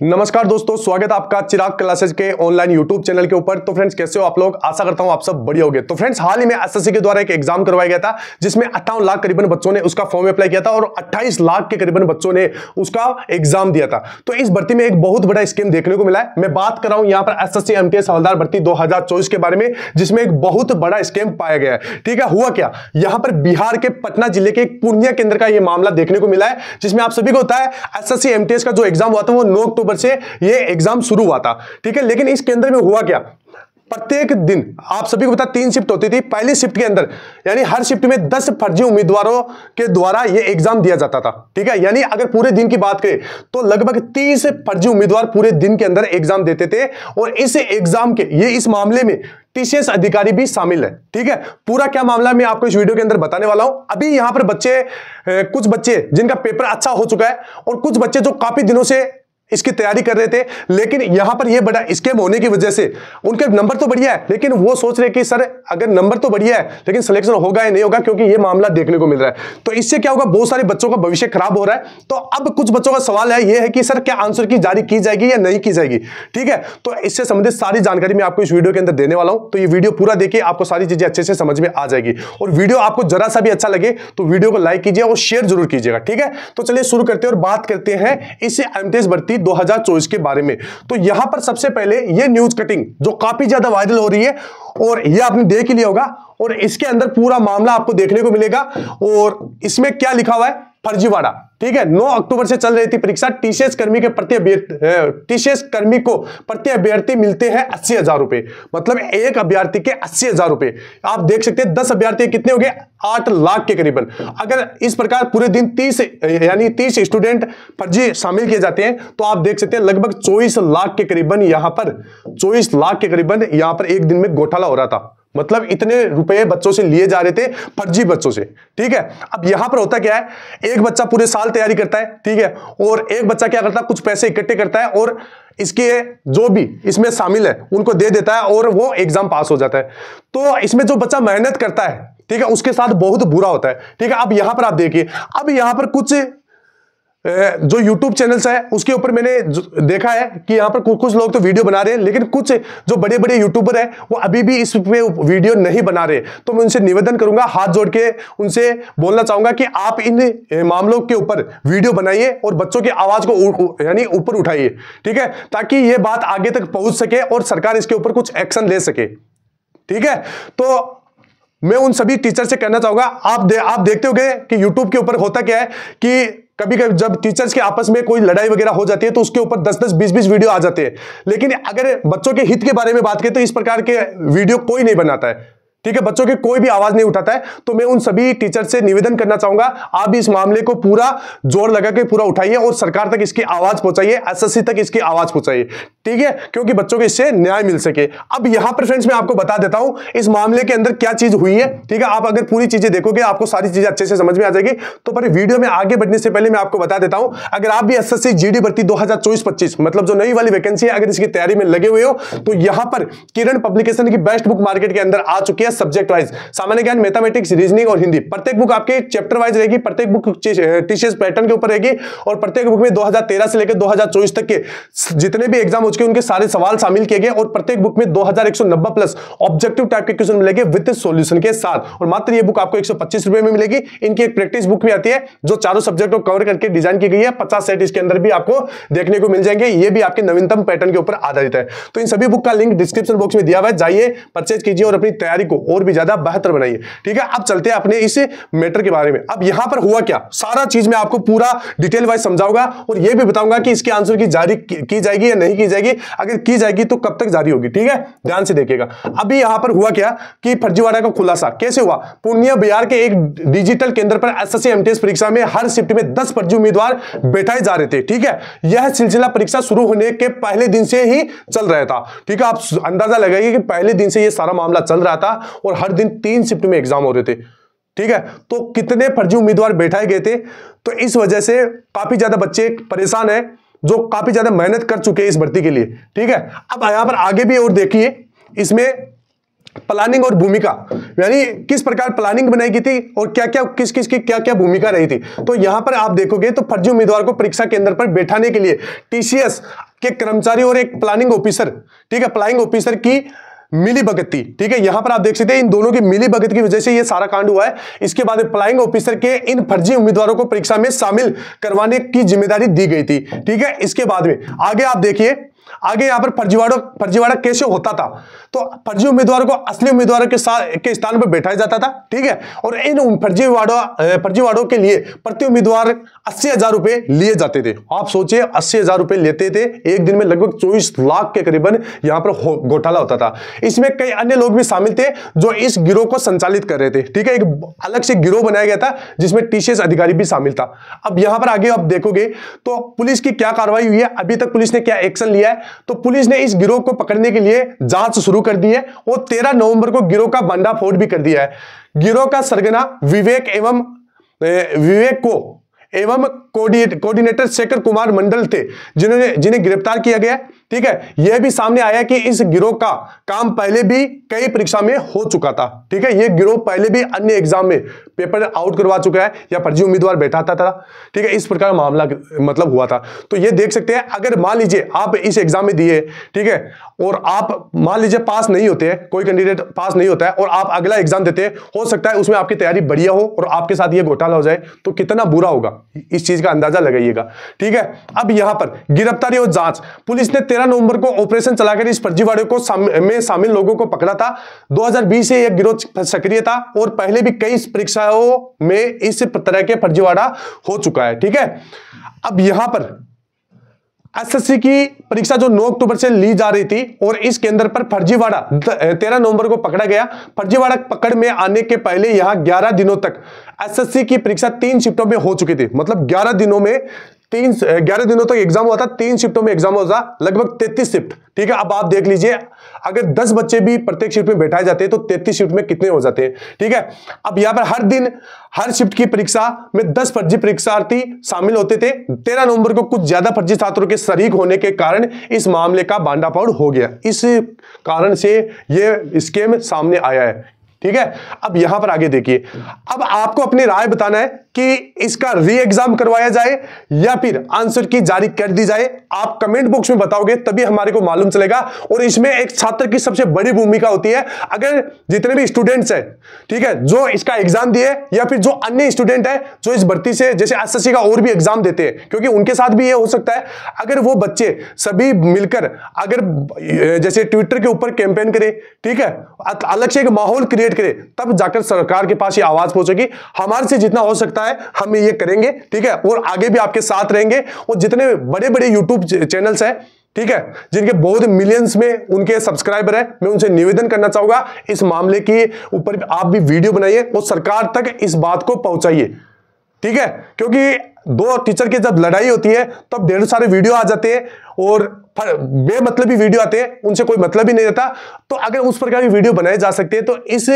नमस्कार दोस्तों, स्वागत है आपका चिराग क्लासेस के ऑनलाइन यूट्यूब चैनल के ऊपर। तो फ्रेंड्स कैसे हो आप लोग? आशा करता हूँ आप सब बढ़िया होगे। तो फ्रेंड्स हाल ही में एसएससी के द्वारा एक एग्ज़ाम करवाया गया था, जिसमें अट्ठावन लाख करीबन बच्चों ने उसका फॉर्म अप्लाई किया था और 28 लाख के करीबन बच्चों ने उसका एग्ज़ाम दिया था। तो इस भर्ती में एक बहुत बड़ा स्कीम देखने को मिला है। मैं बात कर रहा हूँ यहाँ पर एस एस हवलदार भर्ती दो हज़ार चौबीस के बारे में, जिसमें एक बहुत बड़ा स्कीम पाया गया है। ठीक है, हुआ क्या? यहाँ पर बिहार के पटना ज़िले के पूर्णिया केंद्र का यह मामला देखने को मिला है, जिसमें आप सभी को होता है एस का जो एग्ज़ाम हुआ था, वो नौ अक्टूबर से ये एग्ज़ाम शुरू हुआ था, ठीक है? लेकिन इस केंद्र में हुआ क्या? प्रत्येक दिन, आप सभी को पता, तीन शिफ्ट होती थी। पहली शिफ्ट के अंदर, यानी हर शिफ्ट में दस फर्जी उम्मीदवारों के द्वारा यह एग्ज़ाम दिया जाता था, ठीक है? यानी अगर पूरे दिन की बात करें तो लगभग तीस फर्जी उम्मीदवार पूरे दिन के अंदर एग्ज़ाम देते थे और इस एग्ज़ाम के, ये इस मामले में टीसीएस अधिकारी भी शामिल है, ठीक है? पूरा क्या मामला मैं आपको इस वीडियो के अंदर बताने वाला हूँ। अभी यहाँ पर बच्चे कुछ बच्चे जिनका पेपर अच्छा हो चुका है और कुछ बच्चे जो काफ़ी दिनों से इसकी तैयारी कर रहे थे, लेकिन यहाँ पर यह बड़ा स्केम होने की वजह से, उनके नंबर तो बढ़िया है, लेकिन वो सोच रहे कि, सर, अगर नंबर तो बढ़िया है, लेकिन सिलेक्शन होगा या नहीं होगा, क्योंकि यह मामला देखने को मिल रहा है। तो इससे क्या होगा, बहुत सारे बच्चों का भविष्य खराब हो रहा है। तो अब कुछ बच्चों का सवाल है यह है कि, सर, क्या आंसर की जारी की जाएगी या नहीं की जाएगी? ठीक है? तो इससे संबंधित सारी जानकारी मैं आपको इस वीडियो के अंदर देने वाला हूँ। तो ये वीडियो पूरा देखिए, आपको सारी चीज़ें अच्छे से समझ में आ जाएगी। और वीडियो आपको जरा सा भी अच्छा लगे तो वीडियो को लाइक कीजिए और शेयर ज़रूर कीजिएगा। ठीक है? तो चलिए शुरू करते हैं और बात करते हैं इस एमटीएस भर्ती दो हज़ार चौबीस के बारे में। तो यहाँ पर सबसे पहले यह न्यूज़ कटिंग जो काफ़ी ज़्यादा वायरल हो रही है, और यह आपने देख लिया होगा, और इसके अंदर पूरा मामला आपको देखने को मिलेगा, और इसमें क्या लिखा हुआ है? फर्जीवाड़ा, ठीक है? 9 अक्टूबर से चल रही थी परीक्षा। टीसीएस कर्मी के प्रति टीसीएस कर्मी को प्रति अभ्यर्थी मिलते हैं अस्सी हज़ार रुपए। मतलब एक अभ्यर्थी के अस्सी हज़ार रुपए। आप देख सकते हैं, दस अभ्यर्थी कितने हो गए? आठ लाख के करीबन। अगर इस प्रकार पूरे दिन तीस, यानी तीस स्टूडेंट फर्जी शामिल किए जाते हैं तो आप देख सकते हैं, लगभग चौबीस लाख के करीबन यहाँ पर, चौबीस लाख के करीबन यहाँ पर एक दिन में घोटाला हो रहा था। मतलब इतने रुपए बच्चों से लिए जा रहे थे फर्जी बच्चों से, ठीक है? अब यहाँ पर होता क्या है? एक बच्चा पूरे साल तैयारी करता है, ठीक है? और एक बच्चा क्या करता है? कुछ पैसे इकट्ठे करता है और इसके जो भी इसमें शामिल है, उनको दे देता है और वो एग्ज़ाम पास हो जाता है। तो इसमें जो बच्चा मेहनत करता है, ठीक है? उसके साथ बहुत बुरा होता है, ठीक है? अब यहाँ पर आप देखिए, अब यहाँ पर कुछ जो YouTube चैनल्स है उसके ऊपर मैंने देखा है कि यहाँ पर कुछ लोग तो वीडियो बना रहे हैं लेकिन कुछ जो बड़े बड़े यूट्यूबर है वो अभी भी इस पे वीडियो नहीं बना रहे। तो मैं उनसे निवेदन करूँगा हाथ जोड़ के उनसे बोलना चाहूँगा कि आप इन मामलों के ऊपर वीडियो बनाइए और बच्चों की आवाज़ को यानी ऊपर उठाइए ठीक है? ताकि ये बात आगे तक पहुँच सके और सरकार इसके ऊपर कुछ एक्शन ले सके ठीक है? तो मैं उन सभी टीचर से कहना चाहूँगा आप दे, आप देखते हो कि यूट्यूब के ऊपर होता क्या है कि कभी कभी जब टीचर्स के आपस में कोई लड़ाई वगैरह हो जाती है तो उसके ऊपर दस दस बीस बीस वीडियो आ जाते हैं। लेकिन अगर बच्चों के हित के बारे में बात करें तो इस प्रकार के वीडियो कोई नहीं बनाता है। ठीक है, बच्चों के कोई भी आवाज़ नहीं उठाता है तो मैं उन सभी टीचर से निवेदन करना चाहूँगा, आप भी इस मामले को पूरा ज़ोर लगा के पूरा उठाइए और सरकार तक इसकी आवाज़ पहुंचाइए एसएससी तक इसकी आवाज़ पहुंचाइए, ठीक है? क्योंकि बच्चों को इससे न्याय मिल सके। अब यहाँ पर फ्रेंड्स मैं आपको बता देता हूँ, इस मामले के अंदर क्या चीज़ हुई है, ठीक है? आप अगर पूरी चीज़ें देखोगे, आपको सारी चीज़ें अच्छे से समझ में आ जाएगी। तो पर वीडियो में आगे बढ़ने से पहले मैं आपको बता देता हूँ, अगर आप भी एस एस जीडी भर्ती दो हज़ार मतलब जो नई वाली वैकेंसी है, अगर इसकी तैयारी में लगे हुए हो तो यहाँ पर किरण पब्लिकेशन की बेस्ट बुक मार्केट के अंदर आ चुकी है। सब्जेक्ट वाइज सामान्य ज्ञान मैथमेटिक्स रीजनिंग और हिंदी। प्रत्येक बुक आपके चैप्टर वाइज रहेगी, प्रत्येक बुक टीसीएस पैटर्न के ऊपर रहेगी और प्रत्येक बुक में 2013 से लेकर 2024 तक के जितने भी एग्ज़ाम हो चुके उनके सारे सवाल शामिल किए गए और प्रत्येक बुक में 2190 प्लस ऑब्जेक्टिव टाइप के क्वेश्चन मिलेंगे विद सॉल्यूशन के साथ। और मात्र ये बुक आपको एक में मिलेगी। इनकी एक प्रैक्टिस बुक भी आती है, जो चारों सब्जेक्ट को कवर करके डिज़ाइन की गई है। पचास सेट इसके अंदर भी आपको देखने को मिल जाएँगे। ये भी आपके नवीनतम पैटर्न के ऊपर आधारित है। तो इन सभी बुक का लिंक डिस्क्रिप्शन बॉक्स में दिया हुआ है। जाइए परचेज कीजिए और अपनी तैयारी को और भी ज़्यादा बेहतर बनाइए। ठीक है, अब चलते हैं अपने इस मैटर के बारे में। अब यहाँ पर हुआ क्या? सारा चीज़ मैं आपको पूरा डिटेल वाइज समझाऊँगा और यह भी बताऊँगा कि इसके आंसर की जारी की जाएगी या नहीं की जाएगी। अगर की जाएगी तो कब तक जारी होगी? ठीक है, ध्यान से देखिएगा। अभी यहाँ पर हुआ क्या कि फर्जीवाड़ा का खुलासा कैसे हुआ? पूर्णिया बिहार के एक डिजिटल केंद्र पर एसएससी एमटीएस परीक्षा में हर शिफ्ट में दस फर्जी उम्मीदवार बैठाए जा रहे थे। ठीक है, यह सिलसिला परीक्षा शुरू होने के पहले दिन से ही चल रहा था। ठीक है, आप अंदाज़ा लगाइए कि पहले दिन से यह सारा मामला चल रहा था। और हर दिन तीन शिफ्ट में एग्ज़ाम हो रहे थे। ठीक है? तो कितने फर्जी उम्मीदवार बैठाए गए थे? तो इस वजह से काफ़ी ज़्यादा बच्चे परेशान है, जो काफ़ी ज़्यादा मेहनत कर चुके हैं इस भर्ती के लिए। ठीक है? अब यहाँ पर आगे भी और देखिए, इसमें प्लानिंग और भूमिका। यानी किस प्रकार प्लानिंग बनाई गई थी और क्या क्या किस किस की क्या क्या भूमिका रही थी? तो यहाँ पर आप देखोगे तो फर्जी उम्मीदवार को परीक्षा केंद्र पर बैठाने के लिए टीसीएस के कर्मचारी और एक प्लानिंग ऑफिसर ठीक है? प्लानिंग ऑफिसर की मिली भगत थी ठीक है? यहाँ पर आप देख सकते हैं इन दोनों की मिली भगत की वजह से ये सारा कांड हुआ है। इसके बाद प्लाइंग ऑफिसर के इन फर्जी उम्मीदवारों को परीक्षा में शामिल करवाने की ज़िम्मेदारी दी गई थी, ठीक है? इसके बाद में, आगे आप देखिए आगे यहाँ पर फर्जीवाड़ा फर्जीवाड़ा कैसे होता था तो फर्जी उम्मीदवारों को असली उम्मीदवारों के साथ के स्थान पर बैठाया जाता था, ठीक है? और इन फर्जीवाड़ों फर्जीवाड़ों के लिए प्रति उम्मीदवार अस्सी हज़ार रुपए लिए जाते थे। आप सोचिए, अस्सी हज़ार रुपए लेते थे, एक दिन में लगभग चौबीस लाख के करीबन यहाँ पर घोटाला होता था। इसमें कई अन्य लोग भी शामिल थे, जो इस गिरोह को संचालित कर रहे थे, ठीक है? एक अलग से गिरोह बनाया गया था, जिसमें टीसीएस अधिकारी भी शामिल था। अब यहाँ पर आगे आप देखोगे तो पुलिस की क्या कार्रवाई हुई है? अभी तक पुलिस ने क्या एक्शन लिया है? तो पुलिस ने इस गिरोह को पकड़ने के लिए जाँच शुरू कर दी है और तेरह नवंबर को गिरोह का बंडाफोड़ भी कर दिया है। गिरोह का सरगना विवेक एवं विवेक को एवं कोऑर्डिनेटर शेखर कुमार मंडल थे, जिन्होंने, जिन्हें गिरफ़्तार किया गया ठीक है? यह भी सामने आया कि इस गिरोह का काम पहले भी कई परीक्षा में हो चुका था, ठीक है? यह गिरोह पहले भी अन्य एग्ज़ाम में पेपर आउट करवा चुका है, या फर्जी उम्मीदवार बैठाता था, ठीक है? इस प्रकार मामला मतलब हुआ था। तो ये देख सकते हैं, अगर मान लीजिए आप इस एग्ज़ाम में दिए, ठीक है? और आप, मान लीजिए पास नहीं होते कोई कैंडिडेट पास नहीं होता है, और आप अगला एग्ज़ाम देते हैं, हो सकता है उसमें आपकी तैयारी बढ़िया हो, और आपके साथ ये घोटाला हो जाए तो कितना बुरा होगा? इस चीज़ का अंदाज़ा लगाइएगा। ठीक है? अब यहाँ पर गिरफ्तारी और जाँच। पुलिस ने तेरह नवंबर को ऑपरेशन चलाकर इस फर्जीवाड़े को में शामिल लोगों को पकड़ा था। 2020 से यह गिरोह सक्रिय था और पहले भी कई परीक्षाओं में इस तरह के फर्जीवाड़ा हो चुका है। ठीक है? अब यहाँ पर एसएससी की परीक्षा जो 9 अक्टूबर से ली जा रही थी और इस केंद्र पर फर्जीवाड़ा 13 नवंबर को पकड़ा गया। फर्जीवाड़ा पकड़ में आने के पहले यहाँ 11 दिनों तक एसएससी की परीक्षा तीन शिफ्टों में हो चुकी थी। मतलब 11 दिनों में तीन ग्यारह दिनों तक तो एग्ज़ाम हुआ था, तीन शिफ्टों में एग्ज़ाम होता लगभग तैतीस शिफ्ट ठीक है, अब आप देख लीजिए, अगर दस बच्चे भी प्रत्येक शिफ्ट में बैठाए जाते हैं तो तैतीस शिफ्ट में कितने हो जाते हैं? ठीक है, अब यहाँ पर हर दिन, हर शिफ्ट की परीक्षा में दस फर्जी परीक्षार्थी शामिल होते थे। तेरह नवंबर को कुछ ज़्यादा फर्जी छात्रों के शरीक होने के कारण इस मामले का बांडाफोड़ हो गया। इस कारण से यह स्केम सामने आया है। ठीक है? अब यहाँ पर आगे देखिए। अब आपको अपनी राय बताना है कि इसका री एग्ज़ाम करवाया जाए या फिर आंसर की जारी कर दी जाए। आप कमेंट बॉक्स में बताओगे, तभी हमारे को मालूम चलेगा। और इसमें एक छात्र की सबसे बड़ी भूमिका होती है। अगर जितने भी स्टूडेंट्स हैं, ठीक है, जो इसका एग्ज़ाम दिए या फिर जो अन्य स्टूडेंट है, जो इस भर्ती से, जैसे एसएससी का और भी एग्ज़ाम देते हैं, क्योंकि उनके साथ भी ये हो सकता है। अगर वो बच्चे सभी मिलकर, अगर जैसे ट्विटर के ऊपर कैंपेन करे, ठीक है अलग से एक माहौल क्रिएट करे, तब जाकर सरकार के पास ये आवाज़ पहुंचेगी, हमारे से जितना हो सकता है, हम ये करेंगे, ठीक है? और आगे भी आपके साथ रहेंगे। और जितने बड़े बड़े यूट्यूब चैनल्स हैं, ठीक है? जिनके बहुत मिलियंस में उनके सब्सक्राइबर है, मैं उनसे निवेदन करना चाहूँगा, इस मामले के ऊपर आप भी वीडियो बनाइए और सरकार तक इस बात को पहुंचाइए, ठीक है? क्योंकि दो टीचर की जब लड़ाई होती है, तब ढेर सारे वीडियो आ जाते हैं और बेमतलबी वीडियो आते हैं, उनसे कोई मतलब ही नहीं रहता। तो अगर उस प्रकार की वीडियो बनाए जा सकते हैं तो इस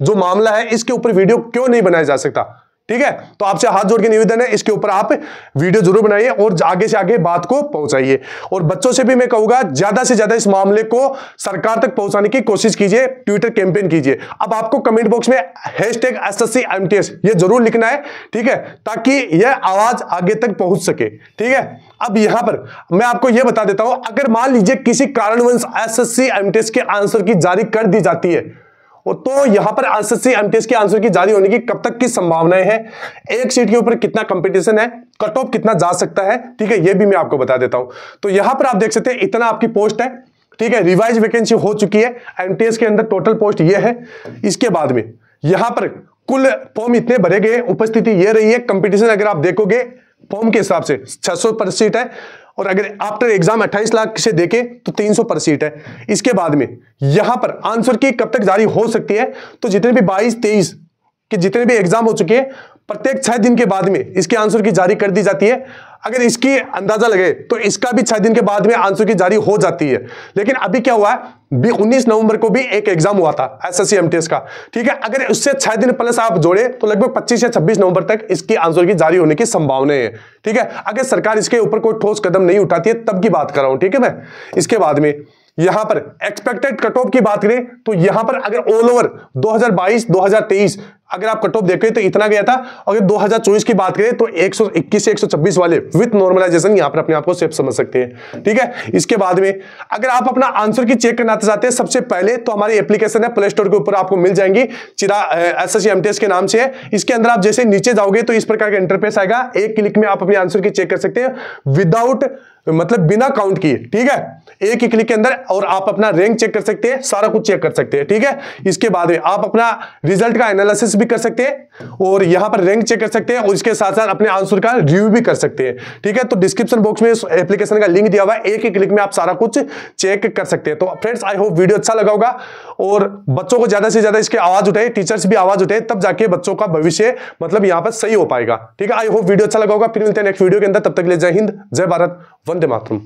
जो मामला है, इसके ऊपर वीडियो क्यों नहीं बनाया जा सकता? ठीक है? तो आपसे हाथ जोड़ के निवेदन है, इसके ऊपर आप वीडियो ज़रूर बनाइए और आगे से आगे बात को पहुंचाइए। और बच्चों से भी मैं कहूँगा, ज़्यादा से ज़्यादा इस मामले को सरकार तक पहुँचाने की कोशिश कीजिए ट्विटर कैंपेन कीजिए। अब आपको कमेंट बॉक्स में हैश टैग ये ज़रूर लिखना है, ठीक है? ताकि यह आवाज़ आगे तक पहुँच सके, ठीक है? अब यहाँ पर मैं आपको यह बता देता हूँ, अगर मान लीजिए किसी कारणवंश एस एस के आंसर की जारी कर दी जाती है तो यहाँ पर एसएससी एमटीएस के आंसर की जारी होने की कब तक की संभावनाएँ हैं? एक सीट के ऊपर कितना कंपटीशन है? कट ऑफ़ कितना जा सकता है? ठीक है, ये भी मैं आपको बता देता हूँ। तो यहाँ पर आप देख सकते हैं, इतना आपकी पोस्ट है। ठीक है रिवाइज वैकेंसी हो चुकी है। एमटीएस के अंदर टोटल पोस्ट ये है। इसके बाद में, यहाँ पर कुल फॉर्म इतने भरे गए उपस्थिति ये रही है कंपटीशन अगर आप देखोगे फॉर्म के हिसाब से 600 पर सीट है। और अगर आफ्टर एग्ज़ाम 28 लाख से देखे तो 300 पर सीट है। इसके बाद में, यहाँ पर आंसर की कब तक जारी हो सकती है? तो जितने भी 22 23 के जितने भी एग्ज़ाम हो चुके हैं, प्रत्येक छह दिन के बाद में इसके आंसर की जारी कर दी जाती है। अगर इसकी अंदाज़ा लगे तो इसका भी छह दिन के बाद में आंसर की जारी हो जाती है। लेकिन अभी क्या हुआ है? उन्नीस नवंबर को भी एक एग्ज़ाम हुआ था एस एस सी का। ठीक है, अगर उससे छह दिन प्लस आप जोड़े तो लगभग 25 या 26 नवंबर तक इसकी आंसर की जारी होने की संभावना है। ठीक है, अगर सरकार इसके ऊपर कोई ठोस कदम नहीं उठाती है, तब की बात कर रहा हूँ। ठीक है मैं? इसके बाद में यहाँ पर एक्सपेक्टेड कट ऑफ़ की बात करें तो यहाँ पर अगर ऑल ओवर 2022 2023 अगर आप कट ऑफ़ देखें तो इतना गया था। अगर 2024 की बात करें तो 121 से 126 वाले विथ नॉर्मलाइजेशन यहाँ पर अपने आप को सेफ़ समझ सकते हैं। ठीक है? इसके बाद में अगर आप अपना आंसर की चेक करना चाहते हैं, सबसे पहले तो हमारी एप्लीकेशन है प्ले स्टोर के ऊपर आपको मिल जाएँगी। चिरा एस एस के नाम से है। इसके अंदर आप जैसे नीचे जाओगे तो इस प्रकार का इंटरफेस आएगा। एक क्लिक में आप अपने आंसर की चेक कर सकते हैं। विदाउट मतलब बिना काउंट किए, ठीक है? एक ही क्लिक के अंदर और आप अपना रैंक चेक कर सकते हैं, सारा कुछ चेक कर सकते हैं, ठीक है? इसके बाद में आप अपना रिज़ल्ट का एनालिसिस भी कर सकते हैं और यहाँ पर रैंक चेक कर सकते हैं और इसके साथ साथ अपने आंसर का रिव्यू भी कर सकते हैं, ठीक है? तो डिस्क्रिप्शन बॉक्स में एप्लीकेशन का लिंक दिया हुआ है, एक ही क्लिक में आप सारा कुछ चेक कर सकते हैं। तो फ्रेंड्स आई होप वीडियो अच्छा लगा होगा और बच्चों को ज़्यादा से ज़्यादा इसके आवाज़ उठाए टीचर्स भी आवाज़ उठाए, तब जाके बच्चों का भविष्य मतलब यहाँ पर सही हो पाएगा, ठीक है? आई होप वीडियो अच्छा लगा होगा, फिर मिलते हैं नेक्स्ट वीडियो के अंदर, तब तक ले जय हिंद, जय भारत वंदे मातरम